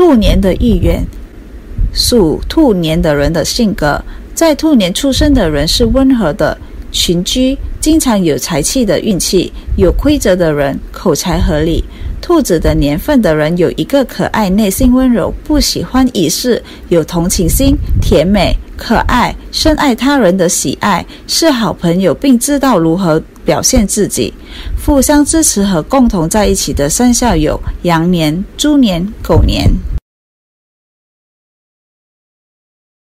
兔年的意愿属兔年的人的性格。在兔年出生的人是温和的群居经常有财气的运气有规则的人口才合理。兔子的年份的人有一个可爱内心温柔不喜欢仪式有同情心甜美可爱深爱他人的喜爱是好朋友并知道如何表现自己。互相支持和共同在一起的生肖有羊年猪年狗年。